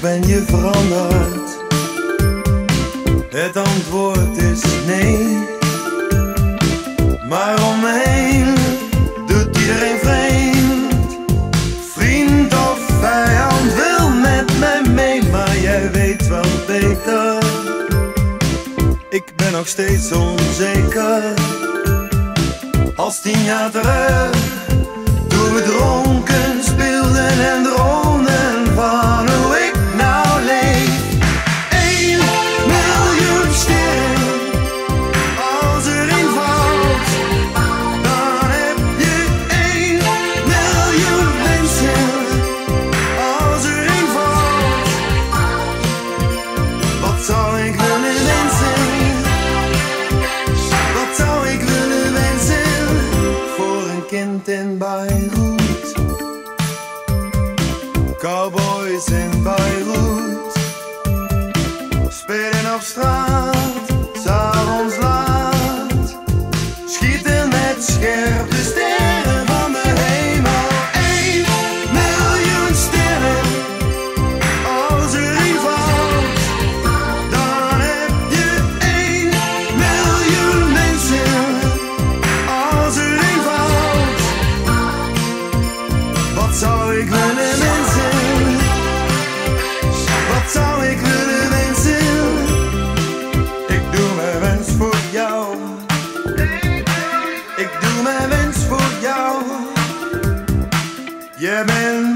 ben je veranderd? Het antwoord is nee. Maar om me doet iedereen vreemd. Vriend of vijand wil met mij mee, maar jij weet wel beter. Ik ben nog steeds onzeker. Als tien jaar terug, toen we dronken speelden en dronken. cowboys and Beirut. women.